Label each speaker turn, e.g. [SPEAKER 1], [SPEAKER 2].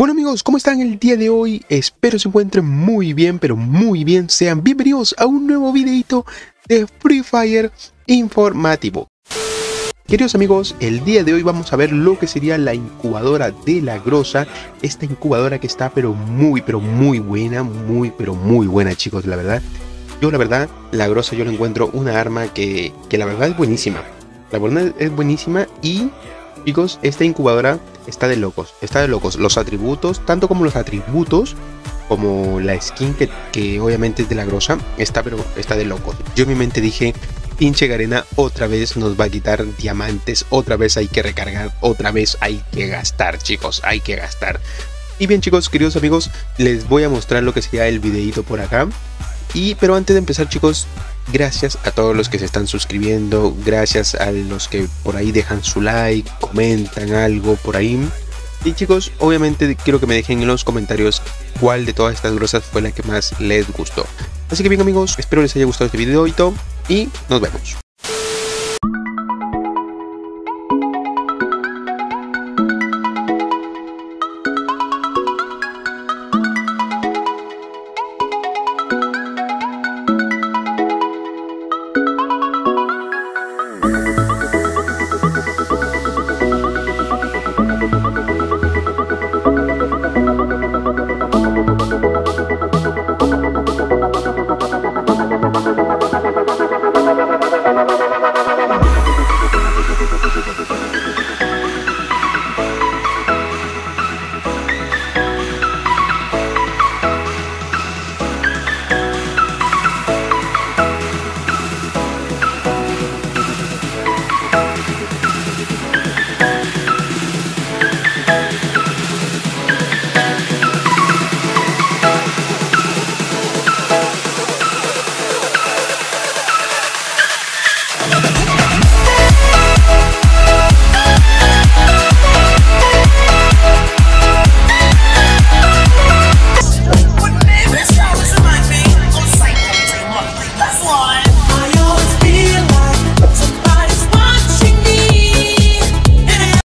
[SPEAKER 1] Bueno amigos, ¿cómo están el día de hoy? Espero se encuentren muy bien, pero muy bien. Sean bienvenidos a un nuevo videito de Free Fire informativo. Queridos amigos, el día de hoy vamos a ver lo que sería la incubadora de la grosa. Esta incubadora que está pero muy, pero muy buena, muy, pero muy buena chicos, la verdad. Yo la verdad, la grosa yo le encuentro una arma que, que la verdad es buenísima. La verdad es buenísima y chicos, esta incubadora está de locos, está de locos. Los atributos, tanto como los atributos, como la skin que, obviamente es de la grosa, está pero está de locos. Yo en mi mente dije, pinche Garena otra vez nos va a quitar diamantes, otra vez hay que recargar, otra vez hay que gastar, chicos, hay que gastar. Y bien chicos, queridos amigos, les voy a mostrar lo que sería el videito por acá. Y pero antes de empezar chicos, Gracias a todos los que se están suscribiendo, gracias a los que por ahí dejan su like, comentan algo por ahí. Y chicos, obviamente quiero que me dejen en los comentarios cuál de todas estas grosas fue la que más les gustó. Así que bien amigos, espero les haya gustado este video y nos vemos. Bye.